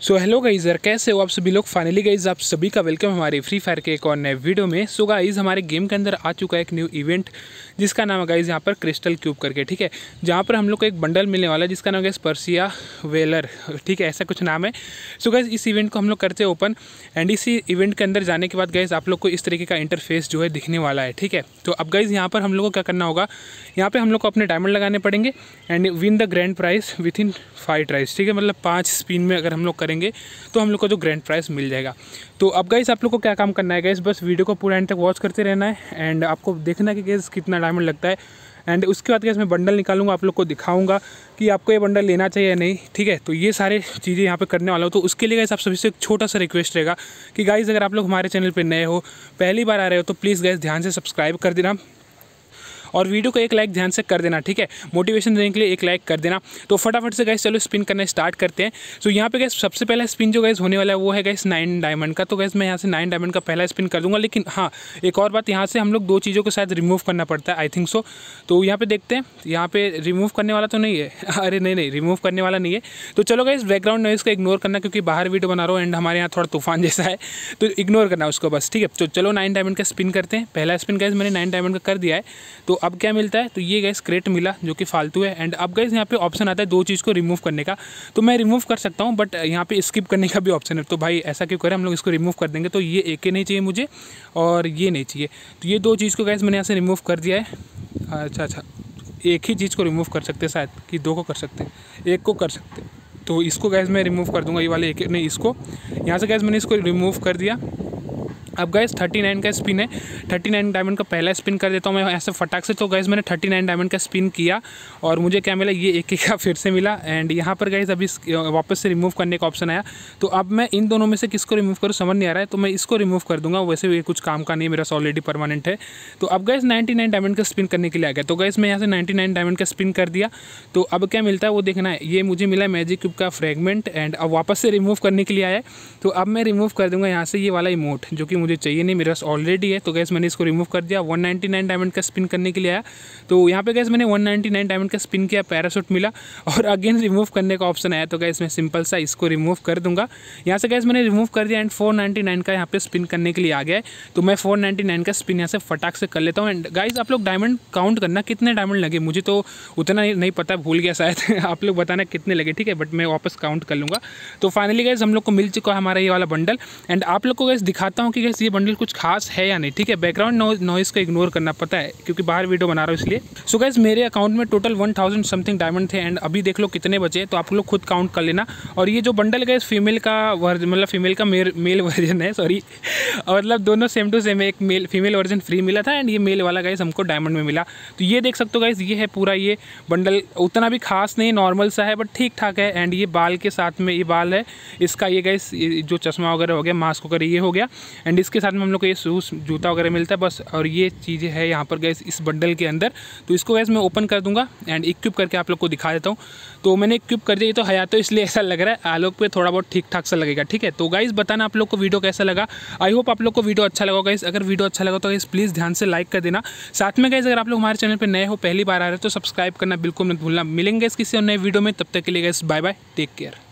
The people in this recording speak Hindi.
सो हेलो गाइज़ यार कैसे हो आप सभी लोग? फाइनली गाइज़ आप सभी का वेलकम हमारे फ्री फायर के एक और नए वीडियो में। सो गाइज़ हमारे गेम के अंदर आ चुका है एक न्यू इवेंट जिसका नाम है गाइज़ यहाँ पर क्रिस्टल क्यूब करके, ठीक है? जहाँ पर हम लोग को एक बंडल मिलने वाला है, जिसका नाम है स्पर्सिया वेलर ठीक है? ऐसा कुछ नाम है। सो गाइज़ इस इवेंट को हम लोग करते हैं ओपन एंड इसी इवेंट के अंदर जाने के बाद गाइज़ आप लोग को इस तरीके का इंटरफेस जो है दिखने वाला है, ठीक है? तो अब गाइज़ यहाँ पर हम लोग को क्या करना होगा? यहाँ पर हम लोग को अपने डायमंड लगाने पड़ेंगे and win the grand prize within five tries ठीक है? मतलब पाँच स्पिन में अगर हम लोग करेंगे तो हम लोग को जो ग्रैंड प्राइज मिल जाएगा। तो अब गाइस आप लोग को क्या काम करना है गाइस बस वीडियो को पूरा एंड तक वॉच करते रहना है एंड आपको देखना है कि गैस कितना डायमंड लगता है। एंड उसके बाद गैस मैं बंडल निकालूँगा, आप लोग को दिखाऊँगा कि आपको ये बंडल लेना चाहिए या नहीं, ठीक है? तो ये सारे चीज़ें यहाँ पे करने वाला हूँ। तो उसके लिए गैस आप सभी से एक छोटा सा रिक्वेस्ट रहेगा कि गाइज़ अगर आप लोग हमारे चैनल पर नए हो, पहली बार आ रहे हो तो प्लीज़ गैस ध्यान से सब्सक्राइब कर देना। और वीडियो को एक लाइक ध्यान से कर देना, ठीक है? मोटिवेशन देने के लिए एक लाइक कर देना। तो फटाफट से गैस चलो स्पिन करना स्टार्ट करते हैं। तो यहाँ पे गैस सबसे पहला स्पिन जो गैस होने वाला है, वो है गैस नाइन डायमंड का। तो गैस मैं यहाँ से नाइन डायमंड का पहला स्पिन कर दूँगा। लेकिन हाँ एक और बात, यहाँ से हम लोग दो चीज़ों को शायद रिमूव करना पड़ता है आई थिंक सो तो यहाँ पे देखते हैं, यहाँ पे रिमूव करने वाला तो नहीं है। अरे नहीं नहीं रिमूव करने वाला नहीं है। तो चलो गैस बैकग्राउंड नॉइज़ को इग्नोर करना, क्योंकि बाहर वीडियो बना रहा हूँ एंड हमारे यहाँ थोड़ा तूफ़ान जैसा है। तो इग्नोर करना उसको बस, ठीक है? तो चलो नाइन डायमंड का स्पिन करते हैं। पहला स्पिन गैस मैंने नाइन डायमंड का कर दिया है। तो अब क्या मिलता है? तो ये गैस क्रेट मिला जो कि फालतू है। एंड अब गैस यहाँ पे ऑप्शन आता है दो चीज़ को रिमूव करने का। तो मैं रिमूव कर सकता हूँ बट यहाँ पे स्किप करने का भी ऑप्शन है। तो भाई ऐसा क्यों करें? हम लोग इसको रिमूव कर देंगे। तो ये एक ही नहीं चाहिए मुझे और ये नहीं चाहिए। तो ये दो चीज़ को गैस मैंने यहाँ से रिमूव कर दिया है। अच्छा अच्छा। एक ही चीज़ को रिमूव कर सकते शायद कि दो को कर सकते एक को कर सकते तो इसको गैस मैं रिमूव कर दूँगा, ये वाले एक नहीं, इसको। यहाँ से गैस मैंने इसको रिमूव कर दिया। अब गैस थर्टी नाइन का स्पिन है। थर्टी नाइन डायमंड का पहला स्पिन कर देता हूँ मैं ऐसे फटाक से। तो गैस मैंने थर्टी नाइन डायमंड का स्पिन किया और मुझे क्या मिला? ये एक एक का फिर से मिला। एंड यहाँ पर गैस अभी वापस से रिमूव करने का ऑप्शन आया। तो अब मैं इन दोनों में से किसको रिमूव करूँ? समझ नहीं आ रहा है। तो मैं इसको रिमूव कर दूँगा। वैसे भी कुछ काम का नहीं मेरा ऑलरेडी परमानेंट है। तो अब गैस नाइन्टी नाइन डायमंड का स्पिन करने के लिए आ गया। तो गैस मैं यहाँ से नाइन्टी नाइन डायमंड का स्पिन कर दिया। तो अब क्या मिलता है? वो देखना है। ये मुझे मिला मैजिक क्यूब का फ्रेगमेंट एंड अब वापस से रिमूव करने के लिए आया तो अब मैं रिमूव कर दूँगा यहाँ से ये वाला इमोट जो कि मुझे चाहिए नहीं, मेरे पास ऑलरेडी है तो गैस मैंने इसको रिमूव कर दिया। 199 डायमंड का स्पिन करने के लिए आया। तो यहाँ पे गैस मैंने 199 डायमंड का स्पिन किया पैरासूट मिला और अगेन रिमूव करने का ऑप्शन आया। तो गैस मैं सिंपल सा इसको रिमूव कर दूँगा। यहाँ से गैस मैंने रिमूव कर दिया एंड फोर का यहाँ पे स्पिन करने के लिए आ गया है। तो मैं फोर का स्पिन यहाँ से फटाक से कर लेता हूँ। एंड गाइज़ आप लोग डायमंड काउंट करना, कितने डायमंड लगे? मुझे तो उतना नहीं पता, भूल गया शायद। आप लोग बताना कितने लगे, ठीक है? बट मैं वापस काउंट कर लूँगा। तो फाइनली गैस हम लोग को मिल चुका है हमारा ये वाला बंडल एंड आप लोग को गैस दिखाता हूँ कि ये बंडल कुछ खास है या नहीं? ठीक है बैकग्राउंड नॉइस को इग्नोर करना पता है, क्योंकि बाहर वीडियो बना रहा हूँ इसलिए। सो गैस मेरे अकाउंट में total one thousand something diamond थे एंड अभी देख लो कितने बचे तो आप लोग खुद काउंट कर लेना। और ये जो बंडल गैस फीमेल का वर्जन मतलब फीमेल का मेल वर्जन है सॉरी मतलब दोनों सेम टू सेम एक मेल फीमेल वर्जन फ्री मिला था एंड ये मेल वाला गैस हमको डायमंड में मिला। तो ये देख सकते हो गैस ये है पूरा ये बंडल उतना भी खास नहीं नॉर्मल सा है बट ठीक ठाक है। एंड ये बाल के साथ में ये बाल है, इसका ये गैस जो चश्मा वगैरह हो गया मास्क वगैरह, ये हो गया। एंड इसके साथ में हम लोग को ये शूज़, जूता वगैरह मिलता है बस, और ये चीज़ें है यहाँ पर गैस इस बंडल के अंदर। तो इसको गैस मैं ओपन कर दूँगा एंड इक्विप करके आप लोग को दिखा देता हूँ। तो मैंने इक्विप कर दिया तो हया तो इसलिए ऐसा लग रहा है। आलोक पे थोड़ा बहुत ठीक ठाक सा लगेगा, ठीक है? तो गाइज़ बताना आप लोग को वीडियो कैसा लगा। आई होप आप लोग को वीडियो अच्छा लगा गाइज़ अगर वीडियो अच्छा लगा तो गाइज़ प्लीज़ ध्यान से लाइक कर देना। साथ में गाइज़ अगर आप लोग हमारे चैनल पर नए हो, पहली बार आ रहे हो तो सब्सक्राइब करना बिल्कुल मत भूलना। मिलेंगे इस किसी और नए वीडियो में, तब तक के लिए guys bye bye take care